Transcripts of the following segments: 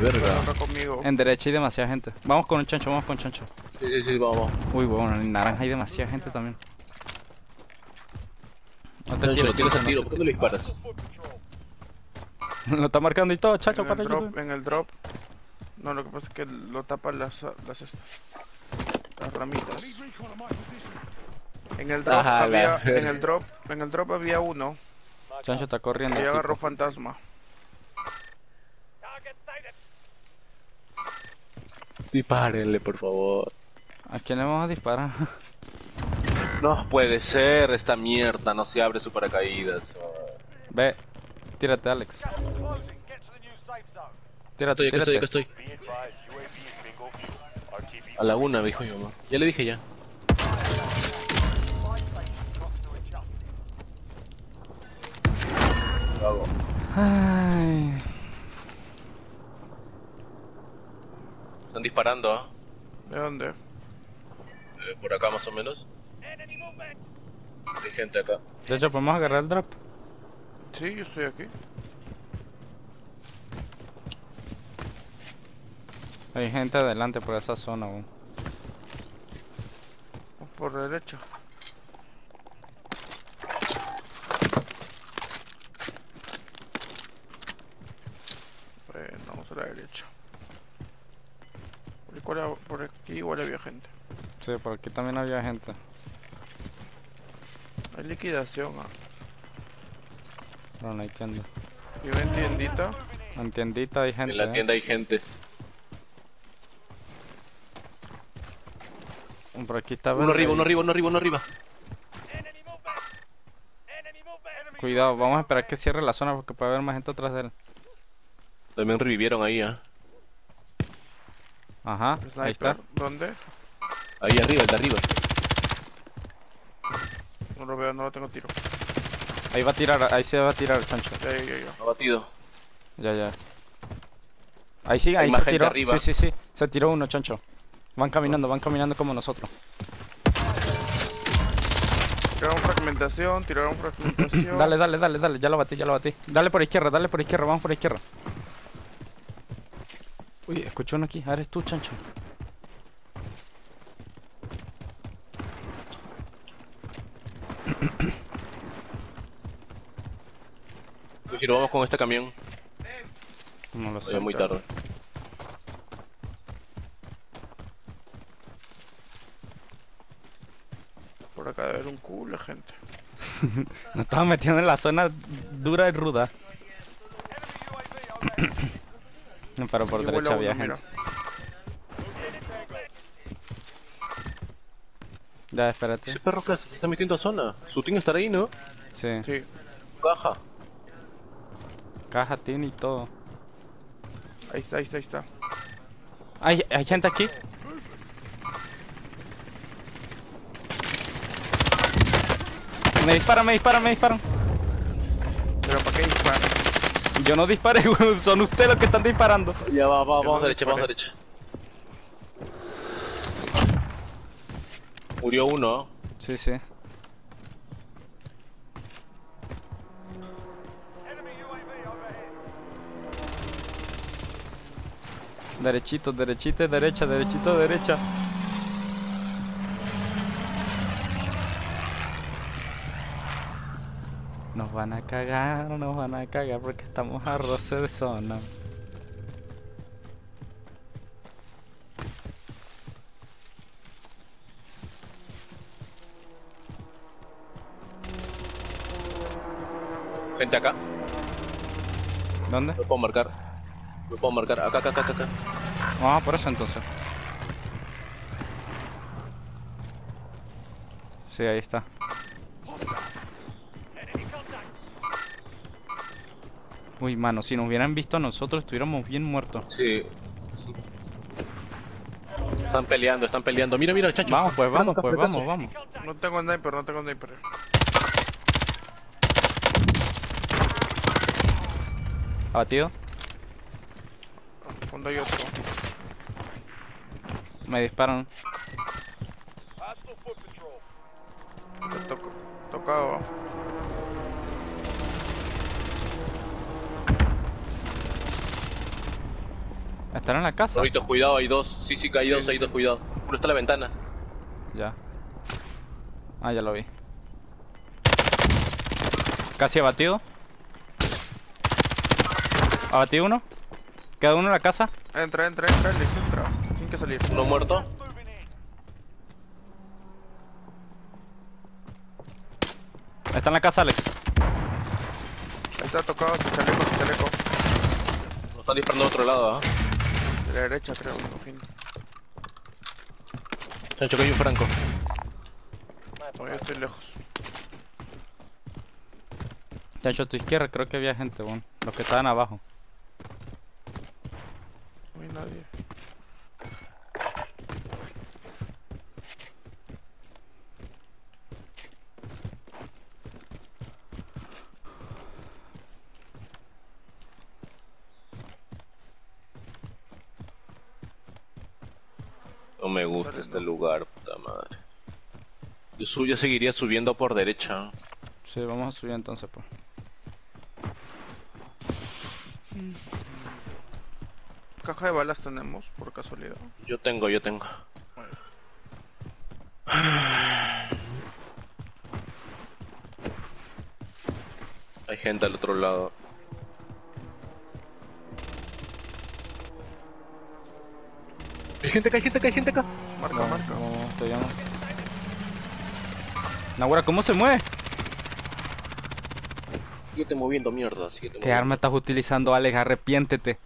verga. Acá conmigo. En derecha hay demasiada gente. Vamos con un chancho, vamos con chancho. Sí, sí, sí, vamos. Uy, bueno, en naranja hay demasiada gente también. No te tienes tiro, ¿por qué no le disparas? Lo está marcando y todo, chacho, En para el yo. drop, en el drop. No, lo que pasa es que lo tapan las, las, ramitas. En el drop Ajá, la había, en el drop, en el drop había uno Chancho está corriendo. el agarró fantasma. Dispárenle, por favor. ¿A quién le vamos a disparar? No puede ser, esta mierda no se abre su paracaídas. Ve, tírate, Alex. Tírate, Estoy, tírate. estoy. A la una, me dijo mi mamá. Ya le dije ya. Ay, Están disparando, ¿ah? ¿De dónde? Eh, por acá más o menos. Hay gente acá. de hecho, podemos agarrar el drop. Sí, yo estoy aquí. Hay gente adelante por esa zona. Vamos por derecha. Bueno, vamos a la derecha. Por, por aquí igual había gente. Sí, por aquí también había gente. Hay liquidación. Ah. Pero no hay tienda. Y ven tiendita. En tiendita hay gente. En la ¿eh? tienda hay gente. Por aquí está Uno arriba, uno arriba, uno arriba, uno arriba. Cuidado, vamos a esperar que cierre la zona porque puede haber más gente atrás de él. También revivieron ahí, ¿ah? Ajá, Sniper. ahí está. ¿Dónde? Ahí arriba, el de arriba. No lo veo, no lo tengo tiro. Ahí va a tirar, ahí se va a tirar el chancho. Ya, ya, ya, ya. Abatido. Ya, ya. Ahí sí, Hay ahí se gente tiró. arriba. Sí, sí, sí. Se tiró uno, chancho. Van caminando, van caminando como nosotros. Tiraron fragmentación, tiraron fragmentación. Dale, dale, dale, dale. Ya lo batí, ya lo batí. Dale por izquierda, dale por izquierda, vamos por izquierda. Uy, escucho uno aquí. Ah, eres tú, chancho. Yoshiro, vamos con este camión. No lo sé. Es muy tarde. Por acá debe haber un culo gente. Nos estamos metiendo en la zona dura y ruda. No, Pero por derecha había gente. Ya, espérate. Ese perro que se está metiendo a zona. Su team estará ahí, ¿no? Sí. Sí. Caja. Caja tiene y todo. Ahí está, ahí está, ahí está. ¿Hay, hay gente aquí? Me disparan, me disparan, me disparan. Pero ¿para qué disparan? Yo no disparé, weón, son ustedes los que están disparando. Ya va, va, vamos derecha, vamos disparé. derecha. Murió uno. Sí, sí. Derechito, derechito, derecha, derechito, derecha. Van a cagar, nos van a cagar porque estamos a roce de zona. Gente acá. ¿Dónde? Lo puedo marcar. Lo puedo marcar. Acá, acá, acá, acá. Vamos a por eso entonces. Sí, ahí está. Uy, mano, si nos hubieran visto a nosotros estuviéramos bien muertos. Sí. Están peleando, están peleando. Mira, mira, chacho. Vamos, pues vamos, pues vamos, vamos. No tengo sniper, no tengo sniper. Abatido. Cuando hay otro. Me disparan. Tocado. ¿Están en la casa? Robito, cuidado, hay dos. Sí, sí, hay dos, hay dos, cuidado. Uno está en la ventana. Ya. Ah, ya lo vi. Casi abatido. Abatido uno. Queda uno en la casa. Entra, entra, entra, Alex, entra. Tiene que salir. Uno muerto. Está en la casa, Alex. Ahí está tocado su chaleco, su chaleco. Nos están disparando de otro lado, ¿ah? De la derecha, creo, en fin. Chancho, que hay un franco. No, yo estoy lejos. Chancho, a tu izquierda creo que había gente, bueno. Los que estaban abajo. No hay nadie. No me gusta este lugar, puta madre. Yo, su- yo seguiría subiendo por derecha. Sí, vamos a subir entonces, pues. Caja de balas tenemos, por casualidad. Yo tengo, yo tengo. Hay gente al otro lado. Hay gente acá, hay gente acá, hay gente acá. Marca, No, marca. no, todavía no. Nahuara, ¿cómo se mueve? Síguete moviendo, mierda. Síguete ¿Qué arma estás utilizando, Alex? Arrepiéntete.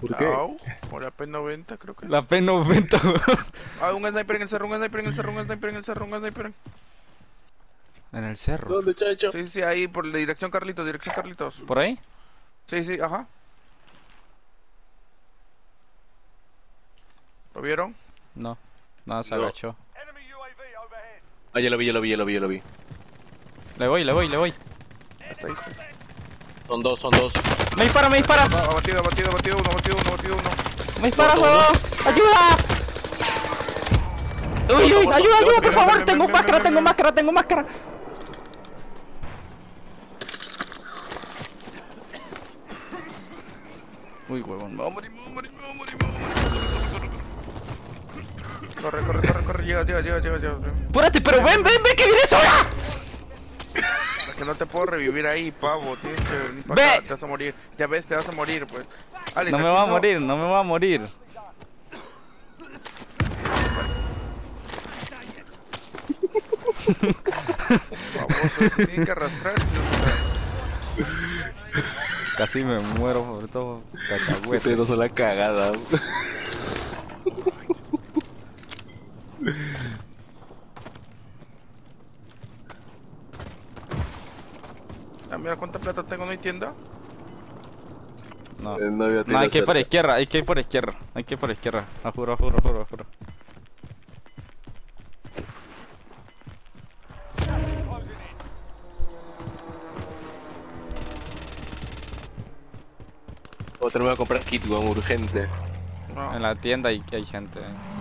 ¿Por Au, o la P90 creo que. La P90, Ah, un sniper en el cerro, un sniper en el cerro, un sniper en el cerro, un sniper en... En el cerro. ¿Dónde, chacho? Sí, sí, ahí por la dirección Carlitos, dirección Carlitos. ¿Por ahí? Sí, sí, ajá. ¿Lo vieron? No. No, se No. agachó. Ah, ya lo vi, ya lo vi, ya lo vi, ya lo vi. Le voy, le voy, le voy. Hasta ahí. sí. Son dos, son dos. ¡Me dispara, me dispara! Abatido, abatido, abatido uno, abatido uno, abatido uno. ¡Me dispara, huevón! ¡Ayuda! ¡Uy, uy! ¡Ayuda, ayuda, por favor! ¡Tengo máscara, tengo máscara, tengo máscara! Uy, huevón, me voy a morir, voy a morir, a a morir. Corre, corre, corre, corre, llega, llega, llega, llega, llega. ¡Apúrate, pero ven, ven, ven, que vienes ahora! Es que no te puedo revivir ahí, pavo, tienes que venir para Ve. acá, te vas a morir. Ya ves, te vas a morir, pues. No me voy a morir, no me voy a morir. Baboso, tienen que arrastrarse. Casi me muero por estos cacahuetes. Son la cagada. Ah, mira cuánta plata tengo, no hay tienda. No. Eh, no hay que ir por izquierda, hay que ir por izquierda, hay que ir por izquierda. A juro, a juro, a juro, a juro. Otra me voy a comprar kit, weón, urgente. No. En la tienda hay, hay gente. eh.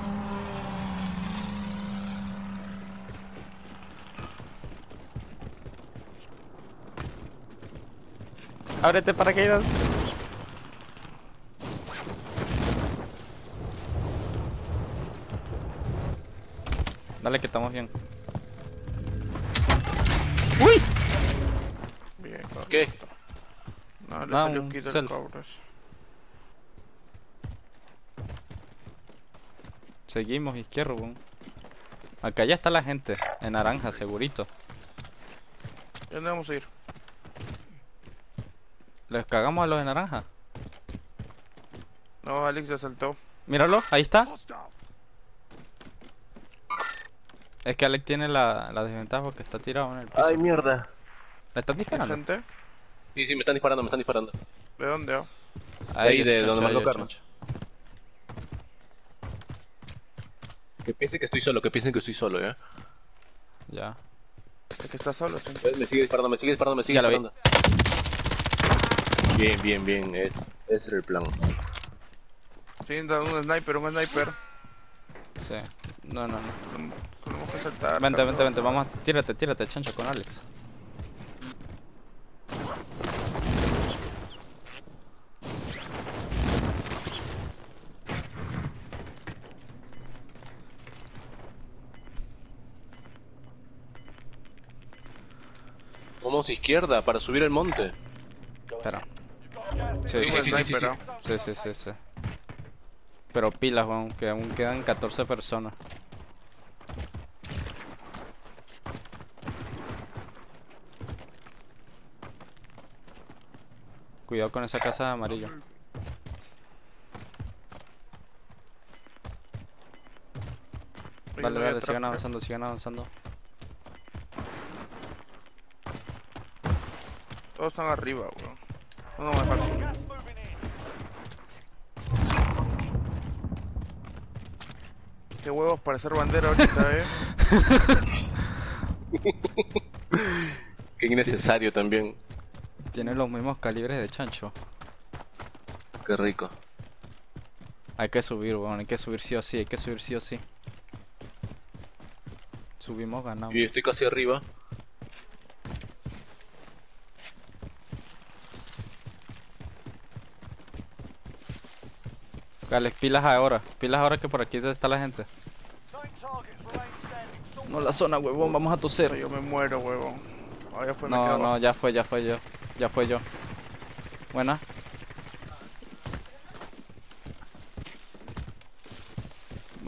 Ábrete paracaídas. Dale que estamos bien. ¡Uy! Bien, claro. ¿Qué? No, le salió un cabros. Seguimos izquierdo. Acá ya está la gente, en naranja, segurito. ¿Y dónde vamos a ir? Les cagamos a los de naranja. No, Alex ya saltó. Míralo, ahí está. Es que Alex tiene la, la desventaja porque está tirado en el piso. Ay, mierda. ¿Le estás ¿Hay disparando? gente? Sí, sí, me están disparando, me están disparando. ¿De dónde? ah? ahí, de chancho, donde es Carlos. Que piensen que estoy solo, que piensen que estoy solo, ¿ya? Ya. Es que está solo, sí. Me sigue disparando, me sigue disparando, me sigue Ya lo vi. disparando. Bien, bien, bien, es, ese era el plan. Siendo un sniper, un sniper. Sí, no, no, no. Tenemos que saltar. Vente, vente, vente, vamos, tírate, tírate, chancho con Alex. Vamos a izquierda para subir el monte. Espera. Sí, sí, sí, sí, sí. sí, sí, sí, sí. Pero pilas, weón, que aún quedan 14 personas. Cuidado con esa casa de amarillo. Dale, atrás, sigan avanzando, sigan avanzando. Todos están arriba, weón. No nos vamos a dejar subir. Qué huevos para hacer bandera ahorita, eh. Qué innecesario también. Tienen los mismos calibres de chancho. Qué rico. Hay que subir, weón, hay que subir sí o sí, hay que subir sí o sí. Subimos, ganamos. Yo estoy casi arriba. Dale, pilas ahora, pilas ahora que por aquí está la gente. No la zona, huevón, vamos a toser. yo me muero, huevón. Ah, ya fue, me No, no, abajo. ya fue, ya fue yo. Ya fue yo. Buena.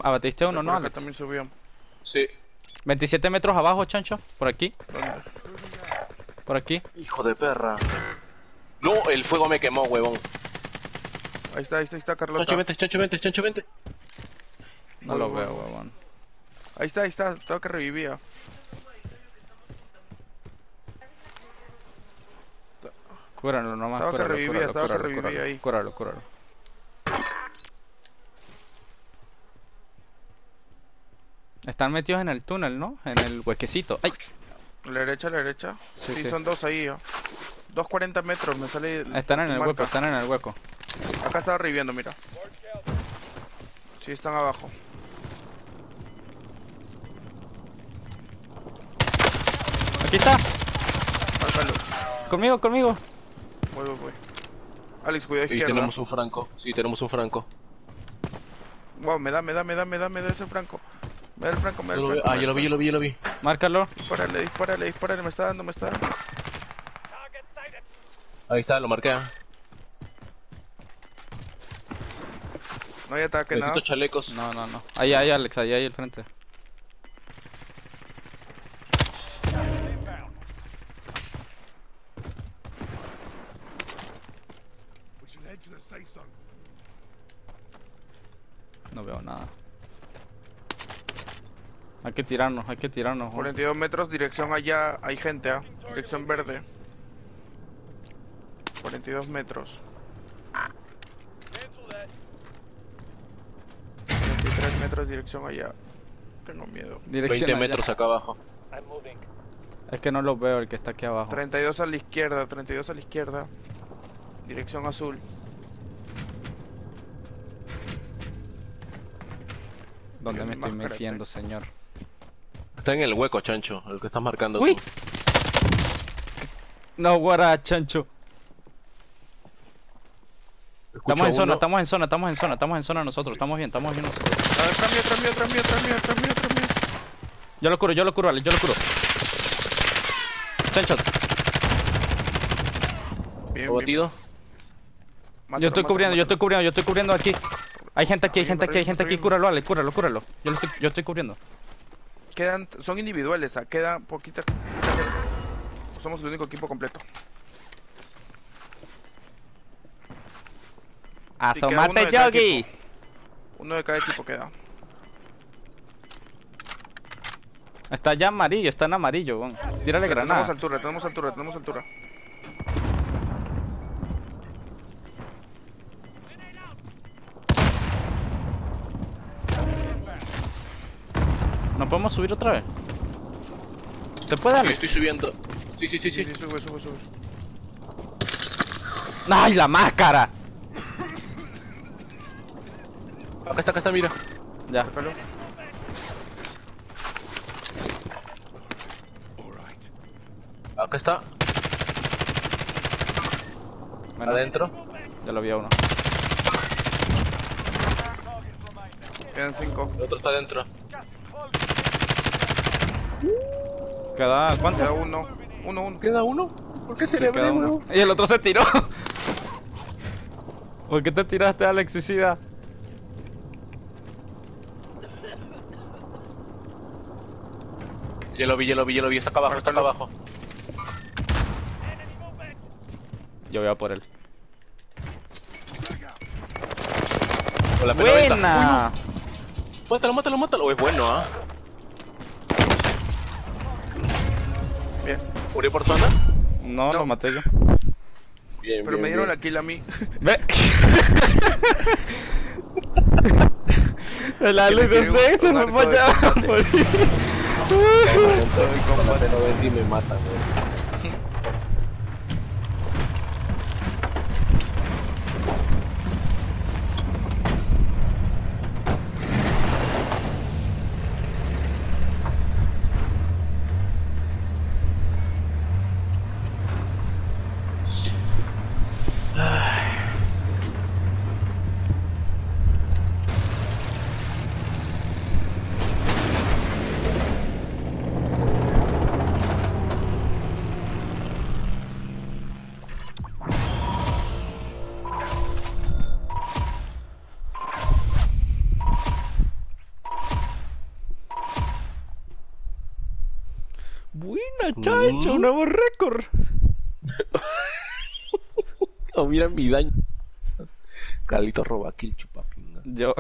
Abatiste uno, ¿no, Alex? también subió. Sí. 27 metros abajo, chancho. Por aquí, ¿Dónde? por aquí. Hijo de perra. No, el fuego me quemó, huevón. Ahí está, ahí está, ahí está Carlota. Chancho, vente, chancho, vente, chancho, vente. No lo veo, huevón. Ahí está, ahí está, tengo que revivía. Cúralo nomás, Estaba que cúralo, revivía, cúralo, estaba que cúralo, revivía cúralo, ahí. cúralo, cúralo. Están metidos en el túnel, ¿no? En el huequecito. ¡Ay! A la derecha, a la derecha. Sí, Sí, sí. son dos ahí. ya. 240 metros, me sale. Están en el marca. hueco, están en el hueco. Acá estaba reviviendo, mira. Sí, están abajo. Aquí está. Márcalo. Conmigo, conmigo. Voy, voy, voy. Alex, cuidado Y izquierda. tenemos un franco. Sí, tenemos un franco. Wow, me da, me da, me da, me da, me da ese franco. Me da el franco, me da el franco. Ah, yo lo vi, yo lo vi, yo lo vi. Márcalo. Dispárale, dispárale, dispárale, me está dando, me está dando. Ahí está, lo marqué. No hay ataque, nada. Chalecos. No, no, no. Ahí, ahí, Alex, ahí, ahí al frente. No veo nada. Hay que tirarnos, hay que tirarnos. weón. 42 metros, dirección allá, hay gente, ¿ah? Dirección verde. 42 metros. Metros, dirección allá. Tengo miedo. Dirección 20 allá. metros acá abajo. Es que no los veo, el que está aquí abajo. 32 a la izquierda, 32 a la izquierda. Dirección azul. ¿Dónde me estoy metiendo, señor? Está en el hueco, chancho. El que estás marcando ¡Uy! tú. No, guara, chancho. Estamos en zona, estamos en zona, estamos en zona, estamos en zona nosotros, estamos bien, estamos bien nosotros. A ver. Yo lo curo, yo lo curo, Alex, yo lo curo. Chancho, Bien, bien. ¿Abatido? yo estoy cubriendo, yo estoy cubriendo, yo estoy cubriendo aquí. Hay gente aquí, hay gente aquí, hay gente aquí, cúralo, Alex, cúralo, cúralo. Yo, lo estoy, yo estoy cubriendo. Quedan, son individuales, ¿ah? queda poquita, poquita gente. Somos el único equipo completo. queda uno Asomate, Yogi. Uno de cada equipo queda. Está ya amarillo, está en amarillo, weón. Tírale Tenemos granada. altura, tenemos altura, tenemos altura. ¿No podemos subir otra vez? ¿Se puede, Sí, Alex? estoy subiendo. Sí, sí, sí, Sí, sí. sí, sube, sube, sube. ¡Ay, la máscara! Acá está, acá está, mira. Ya. Sácalo. Acá está. Bueno, Adentro. ya lo vi a uno. Quedan cinco. El otro está adentro. ¿Queda Queda cuánto? uno. Uno, uno. ¿Queda uno? ¿Por qué se Sí, le queda uno. uno? Y el otro se tiró. ¿Por qué te tiraste, Alexicida? Ya lo vi, ya lo vi, ya lo vi. Está acá abajo, está acá abajo. Yo voy a por él. Con la P90. ¡Buena! Uy, Mátalo, mátalo, mátalo. Oh, es bueno, ¿ah? Bien. ¿Murió por zona? No, No. lo maté yo. Bien, Pero bien, me dieron bien. la kill a mí. Ve. El le Alex tiré no sé, se me fue de allá. me matan, güey. Buena, chacho, un nuevo récord. Oh, mira mi daño. Carlito roba kill chupapinga. Yo,